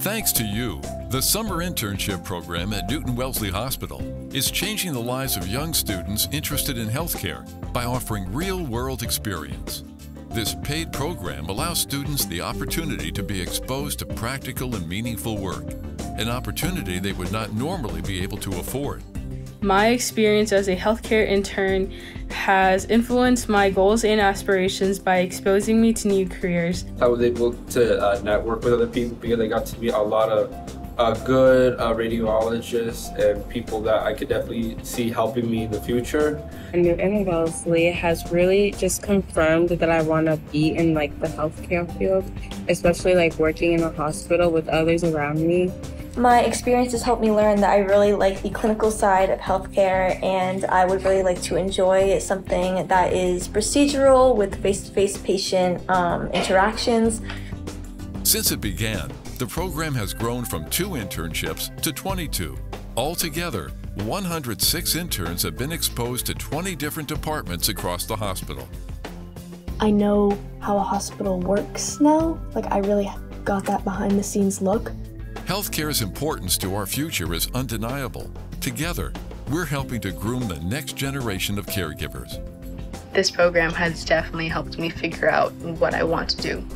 Thanks to you, the Summer Internship Program at Newton Wellesley Hospital is changing the lives of young students interested in healthcare by offering real world experience. This paid program allows students the opportunity to be exposed to practical and meaningful work, an opportunity they would not normally be able to afford. My experience as a healthcare intern has influenced my goals and aspirations by exposing me to new careers. I was able to uh, network with other people because I got to meet a lot of uh, good uh, radiologists and people that I could definitely see helping me in the future. And Newton Wellesley has really just confirmed that I want to be in like the healthcare field, especially like working in a hospital with others around me. My experience has helped me learn that I really like the clinical side of healthcare and I would really like to enjoy something that is procedural with face-to-face patient um, interactions. Since it began, the program has grown from two internships to 22. Altogether, 106 interns have been exposed to 20 different departments across the hospital. I know how a hospital works now. Like, I really got that behind the scenes look. Healthcare's importance to our future is undeniable. Together, we're helping to groom the next generation of caregivers. This program has definitely helped me figure out what I want to do.